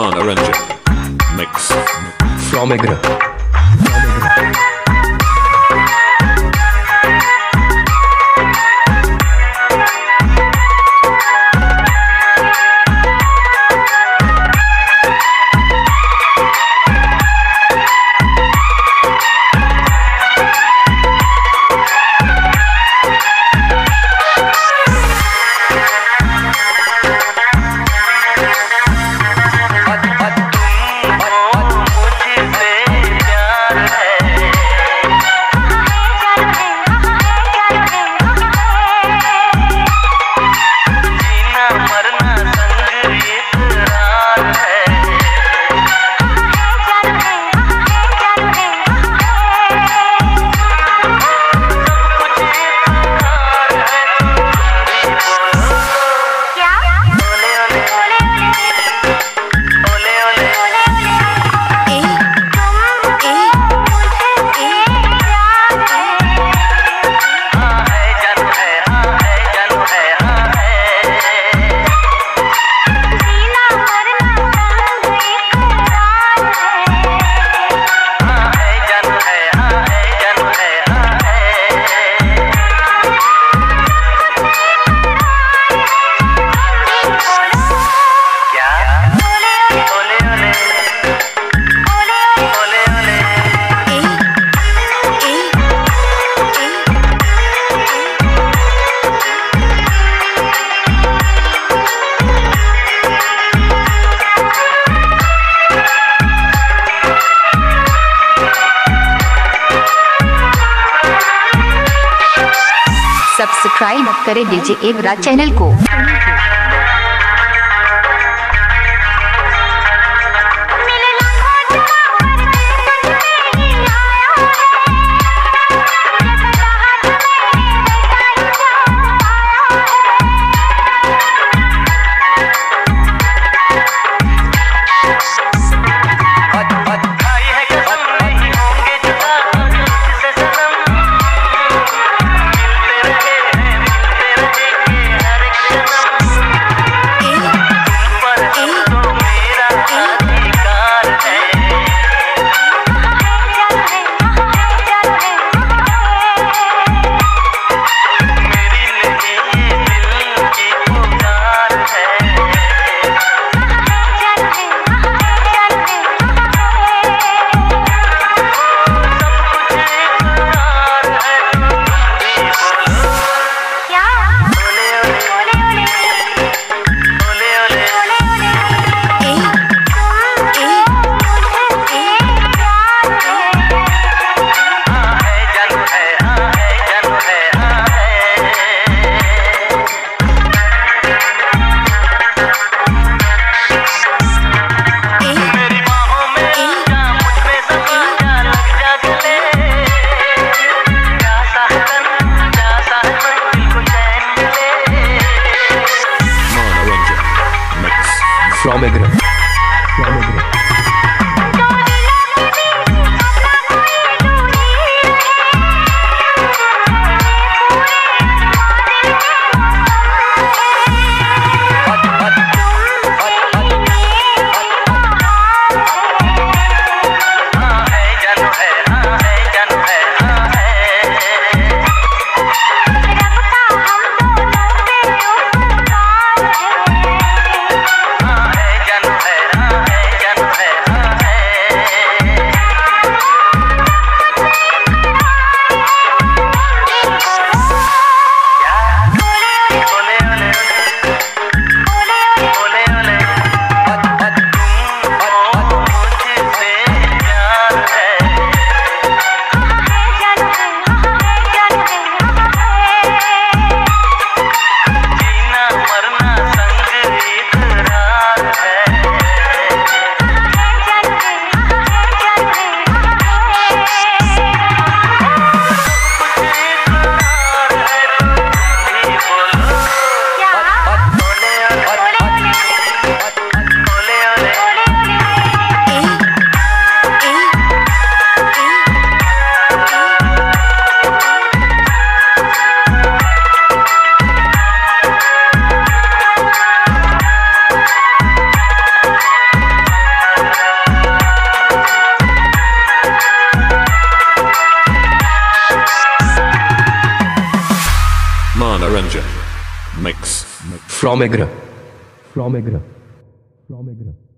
Manoranjan Mix from Egra. Subscribe करें DJ एवरा channel को। From Egra. Manoranjan Mix. From Egra. From Egra. From Egra.